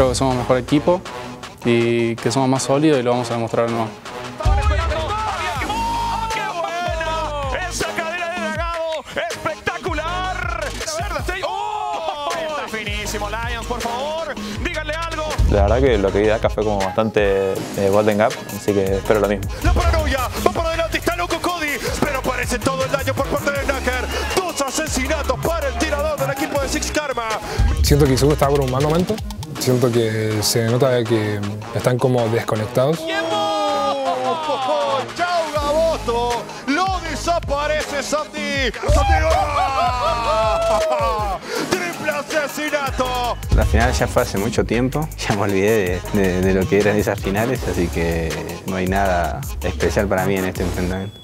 Creo que somos mejor equipo y que somos más sólidos y lo vamos a demostrar de nuevo. ¡Qué buena! ¡Esa cadera de Dragado! ¡Espectacular! Cerda ¡Oh! Está finísimo, Lions, por favor. Díganle algo. La verdad que lo que vi de acá fue como bastante eh, Golden Gap, así que espero lo mismo. La paranoia. Va por adelante. Está loco Cody. Pero parece todo el daño por parte de Nacker. Dos asesinatos para el tirador del equipo de Six Karma. Siento que Izuku está por un mal momento. Siento que se nota que están como desconectados. ¡Oh! ¡Chao, Gaboto! ¡Lo desaparece Santi! ¡Santi! ¡Triple asesinato! La final ya fue hace mucho tiempo, ya me olvidé de, de- de lo que eran esas finales, así que no hay nada especial para mí en este enfrentamiento.